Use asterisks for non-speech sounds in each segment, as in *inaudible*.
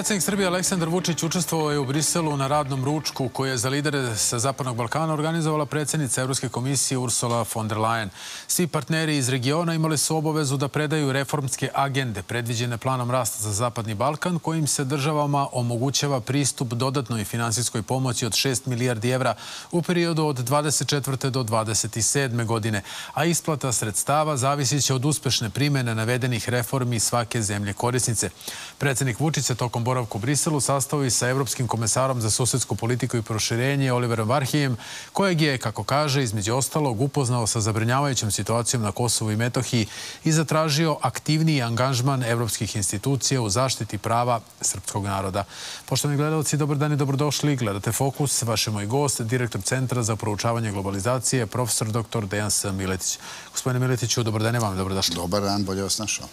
Predsednik Srbije Aleksandar Vučić učestvovao je u Briselu na radnom ručku koji je za lidere sa Zapadnog Balkana organizovala predsednica Evropske komisije Ursula von der Leyen. Svi partneri iz regiona imali su obavezu da predaju reformske agende predviđene planom rasta za Zapadni Balkan kojim se državama omogućava pristup dodatnoj finansijskoj pomoći od 6 milijardi evra u periodu od 24. do 27. godine, a isplata sredstava zavisit će od uspešne primene navedenih reformi svake zemlje korisnice. Predsednik Vučić se tokom boravka u Briselu sastao i sa Evropskim komesarom za susjedsku politiku i proširenje Oliverom Varhijem, kojeg je, kako kaže, između ostalog upoznao sa zabrinjavajućom situacijom na Kosovu i Metohiji i zatražio aktivniji angažman evropskih institucija u zaštiti prava srpskog naroda. Poštovani gledalci, dobar dan i dobrodošli. Gledate Fokus. Vaš je moj gost, direktor Centra za proučavanje globalizacije, profesor dr. Dejan S. Miletić. Gospodine Miletiću, dobar dan i vam, dobrodošli. Dobar dan, bolje vas našao.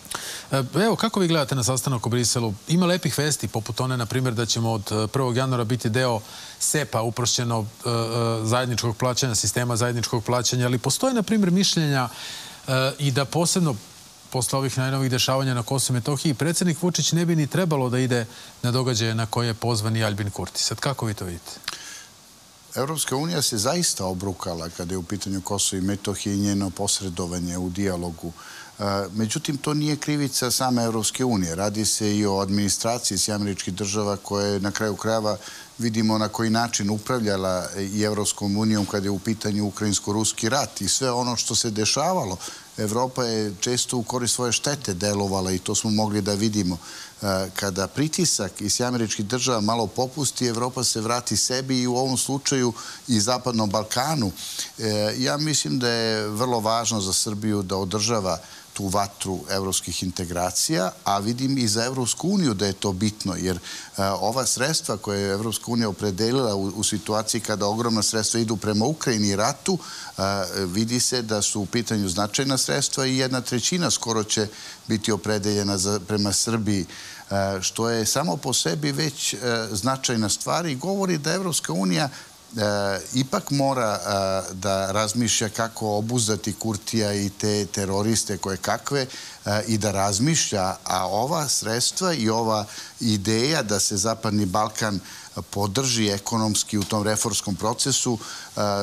E, evo, kako vi gledate na sastanak u Briselu? Ima lepih vesti, poput one, na primjer, da ćemo od 1. E, januara biti deo SEPA, uprošćeno e, zajedničkog plaćanja, sistema zajedničkog plaćanja, ali postoje, na primjer, mišljenja i da posebno posle ovih najnovih dešavanja na Kosovo i Metohiji, predsednik Vučić ne bi ni trebalo da ide na događaje na koje je pozvan i Albin Kurti. Sad, kako vi to vidite? Evropska unija se zaista obrukala kada je u pitanju Kosovo i Metohije i njeno posredovanje u dijalogu. Međutim, to nije krivica same Evropske unije. Radi se i o administraciji s država koje na kraju krajeva vidimo na koji način upravljala i Evropskom unijom kada je u pitanju ukrajinsko-ruski rat i sve ono što se dešavalo. Evropa je često u korist svoje štete delovala i to smo mogli da vidimo. E, kada pritisak iz američkih država malo popusti, Evropa se vrati sebi i u ovom slučaju i Zapadnom Balkanu. E, ja mislim da je vrlo važno za Srbiju da održava tu vatru evropskih integracija, a vidim i za Evropsku uniju da je to bitno, jer e, ova sredstva koje je Evropska unija opredelila u, situaciji kada ogromna sredstva idu prema Ukrajini i ratu, e, vidi se da su u pitanju značajna sredstva i jedna trećina skoro će biti opredeljena prema Srbiji e, što je samo po sebi već značajna stvar i govori da Evropska unija ipak mora e, da razmišlja kako obuzati Kurtija i te teroriste koje kakve e, i da razmišlja, a ova sredstva i ova ideja da se Zapadni Balkan podrži ekonomski u tom reformskom procesu,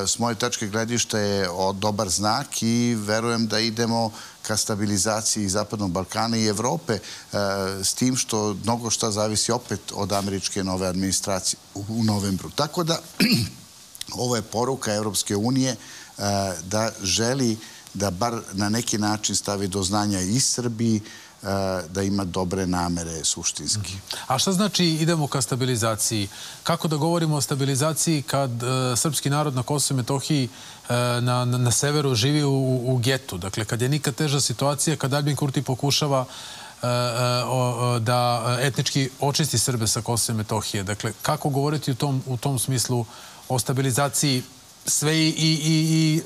s moje tačke gledišta je dobar znak i verujem da idemo ka stabilizaciji Zapadnog Balkana i Evrope s tim što mnogo šta zavisi opet od američke nove administracije u novembru. Tako da *clears throat* ovo je poruka Evropske unije e, da želi da bar na neki način stavi do znanja i Srbiji e, da ima dobre namere suštinski. Mhm. A šta znači idemo ka stabilizaciji? Kako da govorimo o stabilizaciji kad e, srpski narod na Kosovo i Metohiji na, na, severu živi u, u getu? Dakle, kad je nikad teža situacija, kad Albin Kurti pokušava da etnički očisti Srbe sa Kosova i Metohije. Dakle, kako govoriti u tom, u tom smislu o stabilizaciji sve i, i, i e,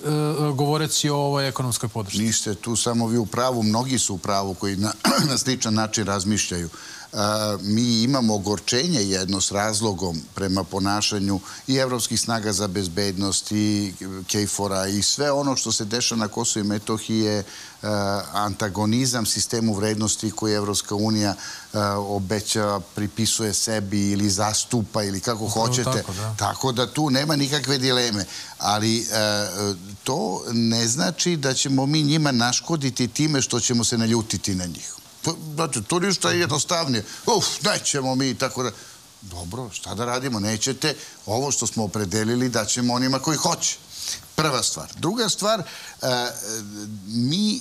govoreći o ovoj ekonomskoj podršci. Niste tu samo vi u pravu, mnogi su u pravu koji na, *clears throat* na sličan način razmišljaju mi imamo ogorčenje jedno s razlogom prema ponašanju i evropskih snaga za bezbednost i Kejfora i sve ono što se deša na Kosovo i Metohiji je antagonizam sistemu vrednosti koje Evropska unija obeća, pripisuje sebi ili zastupa ili kako hoćete. Da. Tako da tu nema nikakve dileme. Ali to ne znači da ćemo mi njima naškoditi time što ćemo se naljutiti na njih. Znači, to ništa je jednostavnije. Uf, nećemo mi, tako da... Dobro, šta da radimo? Nećete ovo što smo opredelili da ćemo onima koji hoće. Prva stvar. Druga stvar, e, mi e,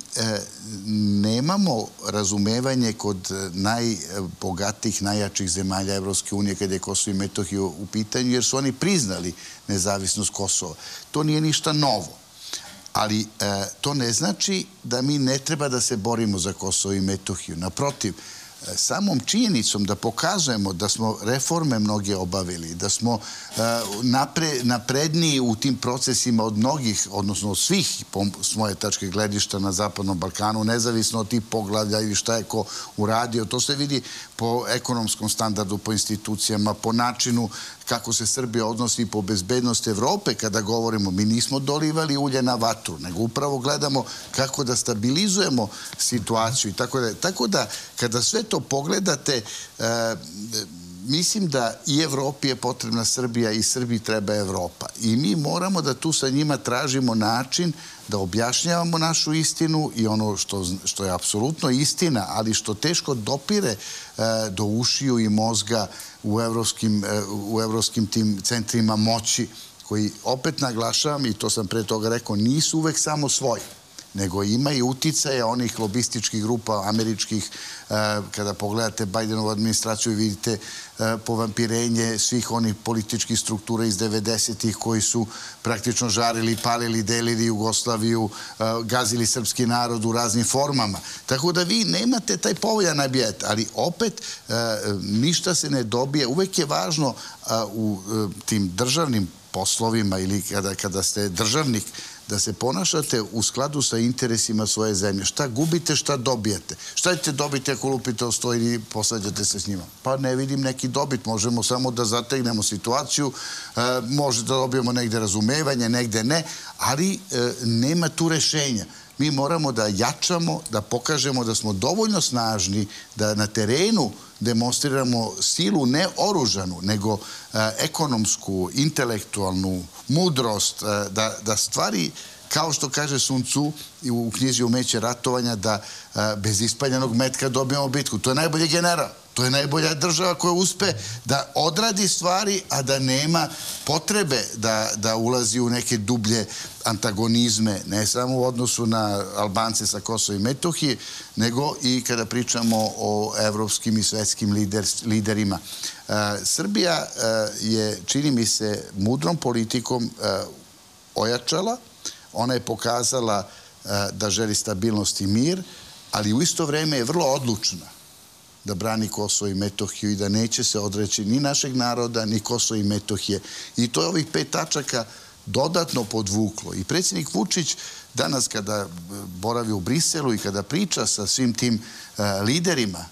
nemamo razumevanje kod najbogatijih, najjačih zemalja Evropske unije kada je Kosovo i Metohiju u pitanju, jer su oni priznali nezavisnost Kosova. To nije ništa novo. Ali e, to ne znači da mi ne treba da se borimo za Kosovo i Metohiju. Naprotiv, samom činjenicom da pokazujemo da smo reforme mnoge obavili, da smo e, napredniji u tim procesima od mnogih, odnosno od svih svoje tačke gledišta na Zapadnom Balkanu, nezavisno od tih poglavlja ili šta je ko uradio. To se vidi po ekonomskom standardu, po institucijama, po načinu kako se Srbija odnosi po bezbednost Evrope kada govorimo. Mi nismo dolivali ulje na vatru, nego upravo gledamo kako da stabilizujemo situaciju. Tako da, tako da kada sve to pogledate, e, mislim da i Evropi je potrebna Srbija i Srbiji treba Evropa. I mi moramo da tu sa njima tražimo način da objašnjavamo našu istinu i ono što, što je apsolutno istina, ali što teško dopire e, do ušiju i mozga u evropskim, e, u evropskim tim centrima moći koji, opet naglašavam, i to sam pre toga rekao, nisu uvek samo svoji nego ima i uticaja onih lobističkih grupa američkih. E, kada pogledate Bajdenovu administraciju vidite e, povampirenje svih onih političkih struktura iz 90-ih koji su praktično žarili, palili, delili Jugoslaviju, e, gazili srpski narod u raznim formama. Tako da vi nemate taj povoljan abijet, ali opet ništa se ne dobije. Uvek je važno u tim državnim poslovima ili kada, kada ste državnik da se ponašate u skladu sa interesima svoje zemlje. Šta gubite, šta dobijete. Šta ćete dobiti ako lupite o sto i posađate se s njima? Pa ne vidim neki dobit. Možemo samo da zategnemo situaciju, e, može da dobijemo negde razumevanje, negde ne, ali e, nema tu rešenja mi moramo da jačamo, da pokažemo da smo dovoljno snažni, da na terenu demonstriramo silu ne oružanu, nego e, ekonomsku, intelektualnu, mudrost, e, da, da stvari kao što kaže Sun Tzu u knjizi Umeće ratovanja da e, bez ispaljenog metka dobijemo bitku. To je najbolji general. To je najbolja država koja uspe da odradi stvari, a da nema potrebe da, da ulazi u neke dublje antagonizme, ne samo u odnosu na Albance sa Kosova i Metohije, nego i kada pričamo o evropskim i svetskim lider, liderima. E, Srbija e, je, čini mi se, mudrom politikom e, ojačala, ona je pokazala da želi stabilnost i mir, ali u isto vreme je vrlo odlučna da brani Kosovo i Metohiju i da neće se odreći ni našeg naroda, ni Kosovo i Metohije. I to je ovih pet tačaka dodatno podvuklo. I predsjednik Vučić danas kada boravi u Briselu i kada priča sa svim tim uh, liderima,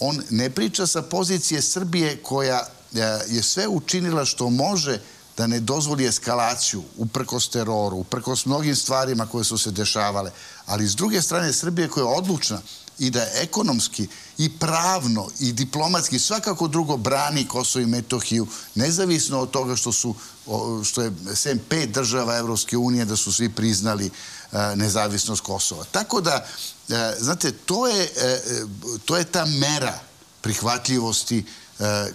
on ne priča sa pozicije Srbije koja uh, je sve učinila što može da ne dozvoli eskalaciju uprkos teroru, uprkos mnogim stvarima koje su se dešavale. Ali s druge strane Srbije koja je odlučna i da ekonomski i pravno i diplomatski svakako drugo brani Kosovo i Metohiju, nezavisno od toga što su što je sem pet država Evropske unije da su svi priznali e, nezavisnost Kosova. Tako da, e, znate, to je, e, to je ta mera prihvatljivosti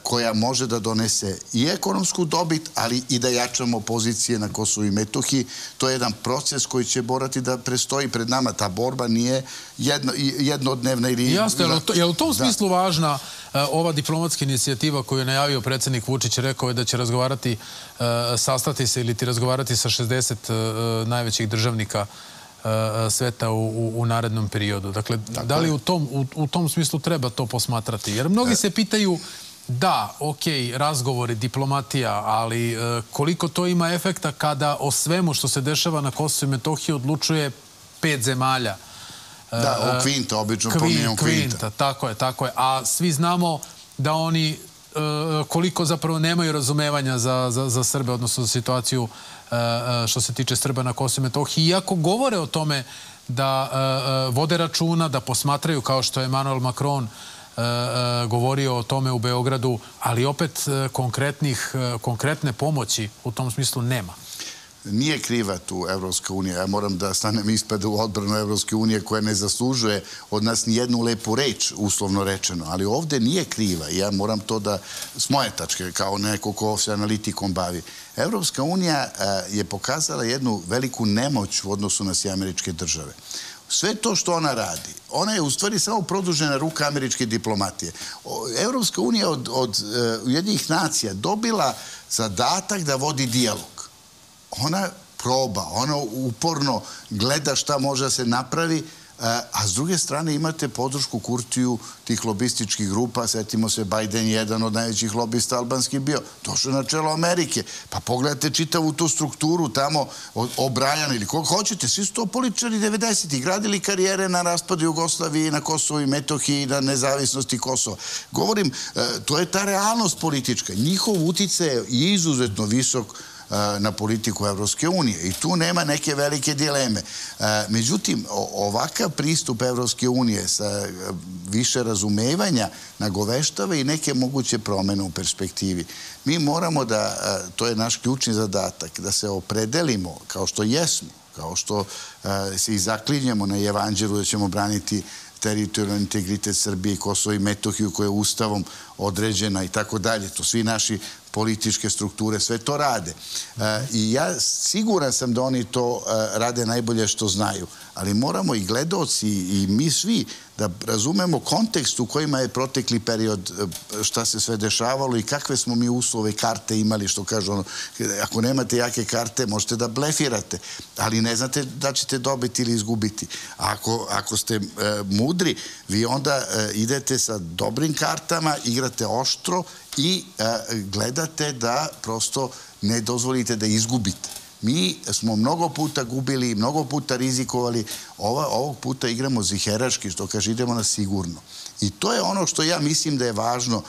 koja može da donese i ekonomsku dobit, ali i da jačamo pozicije na Kosovu i Metohiji. To je jedan proces koji će morati da prestoji pred nama. Ta borba nije jedno, jednodnevna ili... Jasno, je, to, je u tom da. smislu važna e, ova diplomatska inicijativa koju je najavio predsednik Vučić, rekao je da će razgovarati, e, sastati se ili ti razgovarati sa 60 najvećih državnika sveta u, u, u narednom periodu. Dakle, Tako da li u tom, u, u tom smislu treba to posmatrati? Jer mnogi se pitaju Da, ok, razgovori, diplomatija, ali e, koliko to ima efekta kada o svemu što se dešava na Kosovo i Metohiji odlučuje pet zemalja? E, da, o Kvinta, obično kvin, pominjamo Kvinta. Kvinta. Tako je, tako je. A svi znamo da oni e, koliko zapravo nemaju razumevanja za, za, za Srbe, odnosno za situaciju što se tiče Srba na Kosovo i Metohiji. Iako govore o tome da vode računa, da posmatraju kao što je Emmanuel Macron E, e, govorio o tome u Beogradu, ali opet e, konkretnih, konkretne pomoći u tom smislu nema. Nije kriva tu Evropska unija. Ja moram da stanem ispred u odbranu Evropske unije koja ne zaslužuje od nas ni jednu lepu reč, uslovno rečeno. Ali ovde nije kriva. Ja moram to da, s moje tačke, kao neko ko se analitikom bavi. Evropska unija je pokazala jednu veliku nemoć u odnosu na sve američke države sve to što ona radi, ona je u stvari samo produžena ruka američke diplomatije. Evropska unija od, od uh, Ujedinjih nacija dobila zadatak da vodi dijalog. Ona proba, ona uporno gleda šta može da se napravi, a s druge strane imate podršku Kurtiju tih lobističkih grupa, setimo se Biden je jedan od najvećih lobista albanskih bio, došao na čelo Amerike, pa pogledajte čitavu tu strukturu tamo, O'Brien ili koga hoćete, svi su to političari 90-ih, gradili karijere na raspadu Jugoslavije, na Kosovo i Metohiji, na nezavisnosti Kosova. Govorim, e, to je ta realnost politička. Njihov utice je izuzetno visok na politiku Evropske unije. I tu nema neke velike dileme. Međutim, ovakav pristup Evropske unije sa više razumevanja nagoveštava i neke moguće promene u perspektivi. Mi moramo da, to je naš ključni zadatak, da se opredelimo kao što jesmo, kao što se i zaklinjemo na evanđelu da ćemo braniti teritorijalni integritet Srbije i i Metohiju koja je ustavom određena i tako dalje. To svi naši političke strukture sve to rade. E, I ja siguran sam da oni to e, rade najbolje što znaju, ali moramo i gledoci i mi svi da razumemo kontekst u kojima je protekli period e, šta se sve dešavalo i kakve smo mi uslove karte imali, što kažu ono, ako nemate jake karte možete da blefirate, ali ne znate da ćete dobiti ili izgubiti. Ako, ako ste mudri, vi onda idete sa dobrim kartama, igrate oštro i gledate da prosto ne dozvolite da izgubite. Mi smo mnogo puta gubili, mnogo puta rizikovali, Ova, ovog puta igramo ziheraški, što kaže, idemo na sigurno. I to je ono što ja mislim da je važno.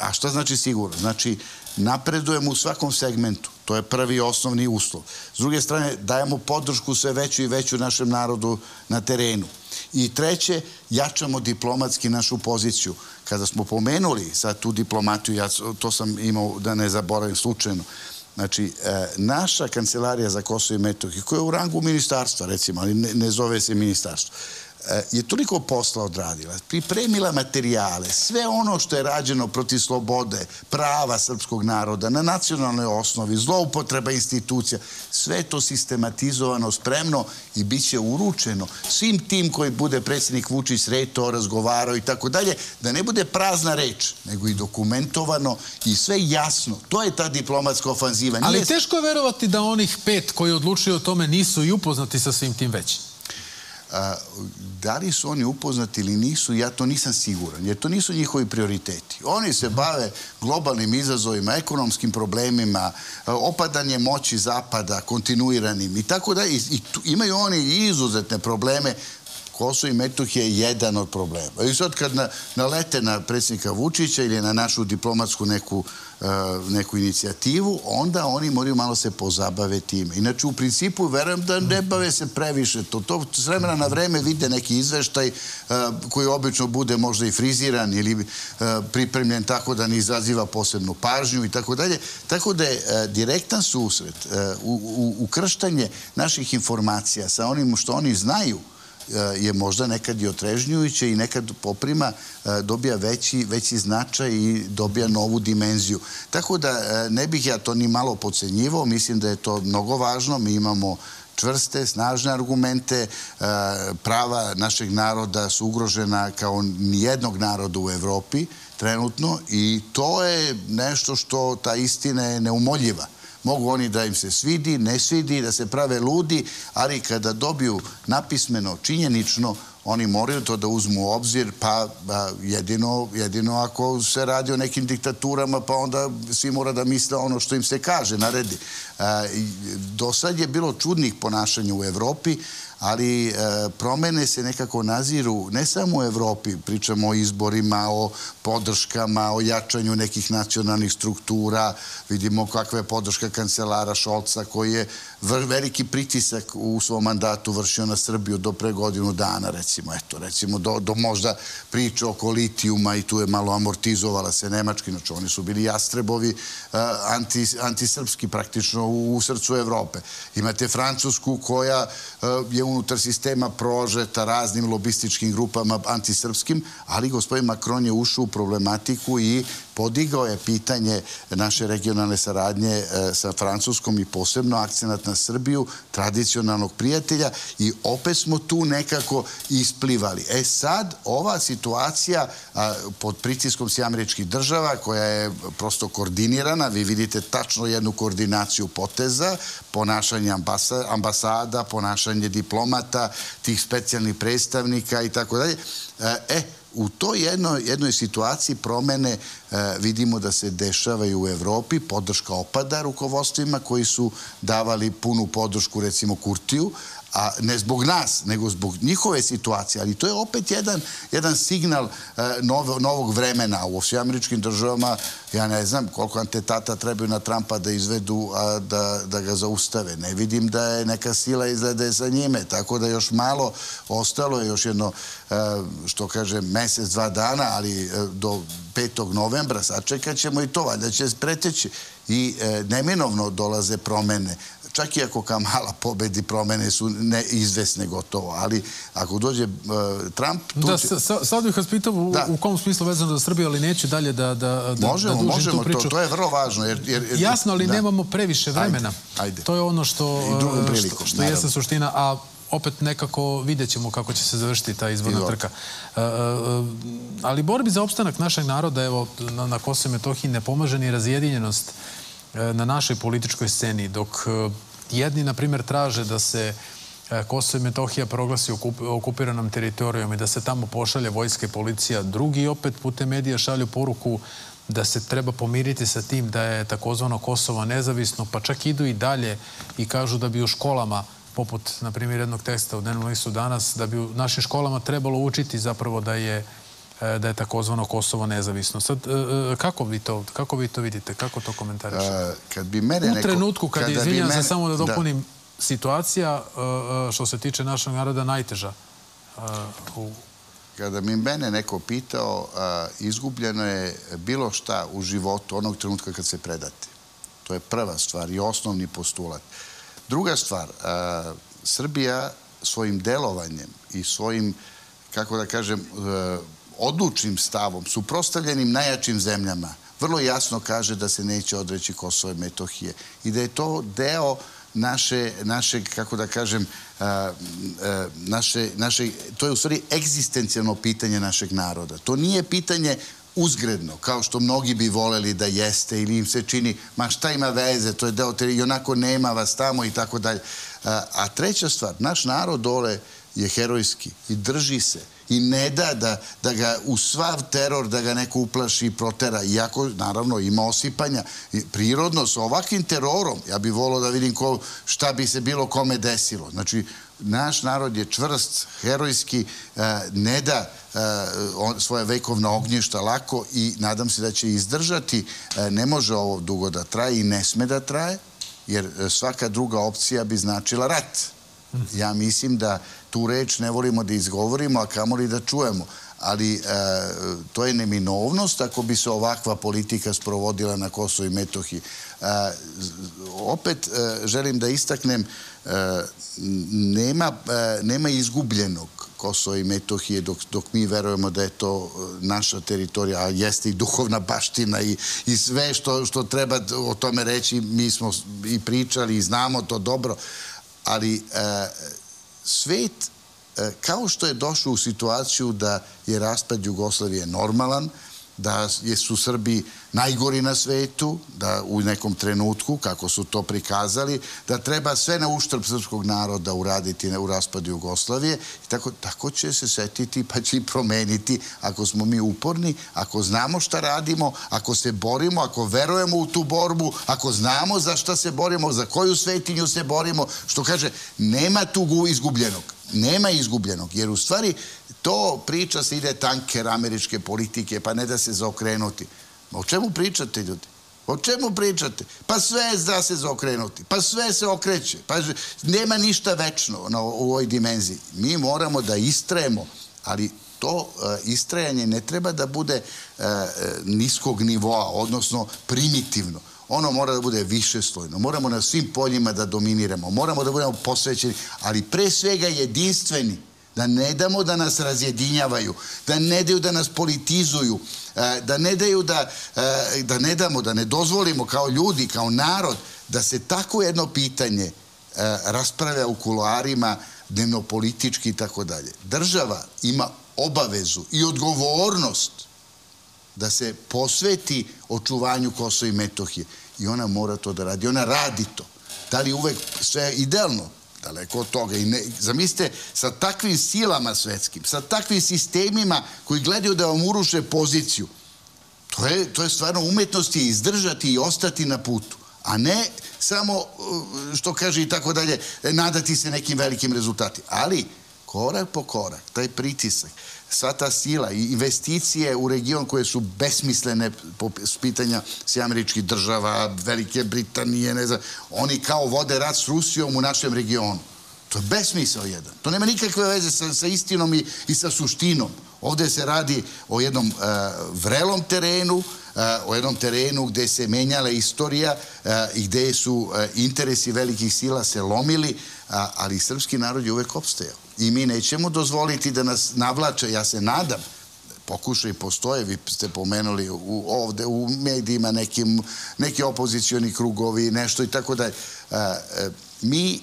A šta znači sigurno? Znači, napredujemo u svakom segmentu. To je prvi osnovni uslov. S druge strane, dajemo podršku sve veću i veću našem narodu na terenu. I treće, jačamo diplomatski našu poziciju. Kada smo pomenuli sad tu diplomatiju, ja to sam imao da ne zaboravim slučajno, Znači, e, naša kancelarija za Kosovo i Metohiju, koja je u rangu ministarstva, recimo, ali ne, ne zove se ministarstvo, je toliko posla odradila, pripremila materijale, sve ono što je rađeno protiv slobode, prava srpskog naroda, na nacionalnoj osnovi, zloupotreba institucija, sve to sistematizovano, spremno i bit će uručeno svim tim koji bude predsjednik Vučić sreto, razgovarao i tako dalje, da ne bude prazna reč, nego i dokumentovano i sve jasno. To je ta diplomatska ofanziva. Ali teško je verovati da onih pet koji odlučuju o tome nisu i upoznati sa svim tim većim da li su oni upoznati ili nisu, ja to nisam siguran, jer to nisu njihovi prioriteti. Oni se bave globalnim izazovima, ekonomskim problemima, opadanje moći zapada, kontinuiranim i tako da. I, imaju oni izuzetne probleme Kosovo i Metohija je jedan od problema. I sad kad na, nalete na predsjednika Vučića ili na našu diplomatsku neku, neku inicijativu, onda oni moraju malo se pozabave time. Inače, u principu, verujem da ne bave se previše. To, to s vremena na vreme vide neki izveštaj uh, koji obično bude možda i friziran ili uh, pripremljen tako da ne izaziva posebnu pažnju i tako dalje. Tako da je direktan susret, ukrštanje naših informacija sa onim što oni znaju, je možda nekad i otrežnjujuće i nekad poprima eh, dobija veći, veći značaj i dobija novu dimenziju. Tako da eh, ne bih ja to ni malo pocenjivao, mislim da je to mnogo važno. Mi imamo čvrste, snažne argumente. Prava našeg naroda su ugrožena kao nijednog naroda u Evropi trenutno i to je nešto što ta istina je neumoljiva. Mogu oni da im se svidi, ne svidi, da se prave ludi, ali kada dobiju napismeno, činjenično, oni moraju to da uzmu u obzir, pa jedino, jedino ako se radi o nekim diktaturama, pa onda svi mora da misle ono što im se kaže, naredi. Do sad je bilo čudnih ponašanja u Evropi, ali e, promene se nekako naziru ne samo u Evropi, pričamo o izborima, o podrškama, o jačanju nekih nacionalnih struktura, vidimo kakva je podrška kancelara Šolca koji je veliki pritisak u svom mandatu vršio na Srbiju do pre godinu dana, recimo, eto, recimo, do, do možda priče oko litijuma i tu je malo amortizovala se Nemački, znači oni su bili jastrebovi uh, anti, antisrpski praktično u, srcu Evrope. Imate Francusku koja uh, je unutar sistema prožeta raznim lobističkim grupama antisrpskim, ali gospodin Macron je ušao u problematiku i podigao je pitanje naše regionalne saradnje e, sa Francuskom i posebno akcenat na Srbiju, tradicionalnog prijatelja i opet smo tu nekako isplivali. E sad, ova situacija pod pritiskom si američkih država, koja je prosto koordinirana, vi vidite tačno jednu koordinaciju poteza, ponašanje ambasada, ponašanje diplomata, tih specijalnih predstavnika i tako dalje. E, u toj jednoj, jednoj situaciji promene vidimo da se dešavaju u Evropi, podrška opada rukovodstvima koji su davali punu podršku recimo Kurtiju, a ne zbog nas, nego zbog njihove situacije. Ali to je opet jedan, jedan signal e, novog vremena. U svim američkim državama Ja ne znam koliko antetata trebaju na Trumpa da izvedu, a da, da ga zaustave. Ne vidim da je neka sila izglede za njime, tako da još malo ostalo je još jedno, e, što kaže, mesec, dva dana, ali e, do 5. novembra sačekat ćemo i to, valjda će preteći. I e, neminovno dolaze promene čak i ako Kamala pobedi, promene su neizvesne gotovo, ali ako dođe uh, Trump... Da, će... sa, sad bih vas pitao u, da. u kom smislu vezano za Srbiju, ali neću dalje da, da, da, možemo, da dužim možemo, tu priču. To, to je vrlo važno. Jer, jer, jer Jasno, ali da. nemamo previše vremena. Ajde, ajde. To je ono što, priliku, što, što jeste suština, a opet nekako vidjet ćemo kako će se završiti ta izborna trka. Uh, uh, ali borbi za opstanak našeg naroda, evo, na, na Kosovo i Metohiji ne pomaže ni razjedinjenost na našoj političkoj sceni, dok jedni, na primjer, traže da se Kosovo i Metohija proglasi okupiranom teritorijom i da se tamo pošalje vojska i policija. Drugi opet putem medija šalju poruku da se treba pomiriti sa tim da je takozvano Kosovo nezavisno, pa čak idu i dalje i kažu da bi u školama poput, na primjer, jednog teksta u dnevnom listu danas, da bi u našim školama trebalo učiti zapravo da je E, da je takozvano Kosovo nezavisno. Sad, e, e, kako vi to, kako vi to vidite? Kako to komentarišete? Kad bi mene neko... U trenutku, kad, kad izvinjam se samo da, da. dopunim, da. situacija što se tiče našeg naroda najteža u kada mi mene neko pitao, izgubljeno je bilo šta u životu onog trenutka kad se predate. To je prva stvar i osnovni postulat. Druga stvar, Srbija svojim delovanjem i svojim, kako da kažem, odlučnim stavom, suprostavljenim najjačim zemljama, vrlo jasno kaže da se neće odreći Kosova i Metohije i da je to deo naše, našeg, kako da kažem, naše, naše, to je u stvari egzistencijalno pitanje našeg naroda. To nije pitanje uzgredno, kao što mnogi bi voleli da jeste ili im se čini, ma šta ima veze, to je deo, i onako nema vas tamo i tako dalje. A treća stvar, naš narod dole je herojski i drži se i ne da, da da ga u svav teror da ga neko uplaši i protera. Iako, naravno, ima osipanja. Prirodno, sa ovakvim terorom, ja bih volao da vidim ko, šta bi se bilo kome desilo. Znači, naš narod je čvrst, herojski, e, ne da e, svoje vekovna ognjišta lako i nadam se da će izdržati. E, ne može ovo dugo da traje i ne sme da traje, jer svaka druga opcija bi značila rat. Ja mislim da tu reč ne volimo da izgovorimo, a kamoli da čujemo. Ali e, to je neminovnost ako bi se ovakva politika sprovodila na Kosovo i Metohiji. E, opet e, želim da istaknem, nema, nema izgubljenog Kosova i Metohije dok, dok mi verujemo da je to naša teritorija, a jeste i duhovna baština i, sve što, što treba o tome reći, mi smo i pričali i znamo to dobro, ali svet kao što je došao u situaciju da je raspad Jugoslavije normalan, da su Srbi najgori na svetu, da u nekom trenutku, kako su to prikazali, da treba sve na uštrb srpskog naroda uraditi u raspadu Jugoslavije. Tako, tako će se setiti pa će i promeniti ako smo mi uporni, ako znamo šta radimo, ako se borimo, ako verujemo u tu borbu, ako znamo za šta se borimo, za koju svetinju se borimo, što kaže, nema tu izgubljenog. Nema izgubljenog, jer u stvari to priča se ide tanker američke politike, pa ne da se zaokrenuti. O čemu pričate, ljudi? O čemu pričate? Pa sve da se zaokrenuti. Pa sve se okreće. Pa nema ništa večno na, u ovoj dimenziji. Mi moramo da istrajemo, ali to uh, istrajanje ne treba da bude uh, niskog nivoa, odnosno primitivno. Ono mora da bude višeslojno. Moramo na svim poljima da dominiramo. Moramo da budemo posvećeni, ali pre svega jedinstveni da ne damo da nas razjedinjavaju, da ne daju da nas politizuju, e, da ne daju da, e, da ne damo, da ne dozvolimo kao ljudi, kao narod, da se tako jedno pitanje e, raspravlja u kuloarima, dnevnopolitički i tako dalje. Država ima obavezu i odgovornost da se posveti očuvanju Kosova i Metohije. I ona mora to da radi. Ona radi to. Da li uvek sve idealno? daleko od toga. I ne, zamislite, sa takvim silama svetskim, sa takvim sistemima koji gledaju da vam uruše poziciju, to je, to je stvarno umetnost je izdržati i ostati na putu, a ne samo, uh, što kaže i tako dalje, nadati se nekim velikim rezultatima. Ali, korak po korak, taj pritisak, sva ta sila i investicije u region koje su besmislene po pitanja si američkih država, Velike Britanije, ne znam, oni kao vode rat s Rusijom u našem regionu. To je besmisao jedan. To nema nikakve veze sa, sa istinom i, i sa suštinom. Ovde se radi o jednom uh, vrelom terenu, uh, o jednom terenu gde se menjala istorija uh, i gde su interesi velikih sila se lomili, ali srpski narod je uvek opstajao. I mi nećemo dozvoliti da nas navlače, ja se nadam, pokušaj postoje, vi ste pomenuli ovde u medijima nekim, neki opozicioni krugovi, nešto i tako dalje. Mi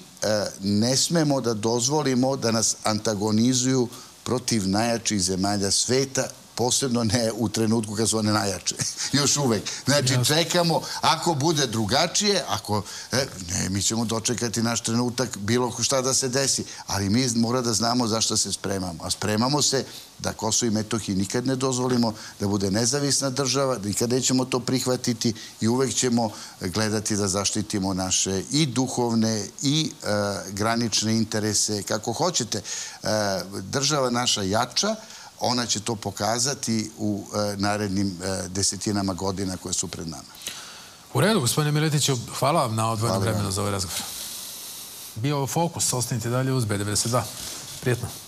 ne smemo da dozvolimo da nas antagonizuju protiv najjačih zemalja sveta posebno ne u trenutku kad su one najjače. *laughs* Još uvek. Znači, čekamo, ako bude drugačije, ako, e, ne, mi ćemo dočekati naš trenutak, bilo šta da se desi, ali mi mora da znamo zašto se spremamo. A spremamo se da Kosovo i Metohiji nikad ne dozvolimo da bude nezavisna država, da nikad nećemo to prihvatiti i uvek ćemo gledati da zaštitimo naše i duhovne i e, granične interese, kako hoćete. E, država naša jača, ona će to pokazati u e, narednim e, desetinama godina koje su pred nama. U redu, gospodine Miletiću, hvala vam na odvojeno vremenu za ovaj razgovor. Bio fokus, ostanite dalje uz B92. Prijetno.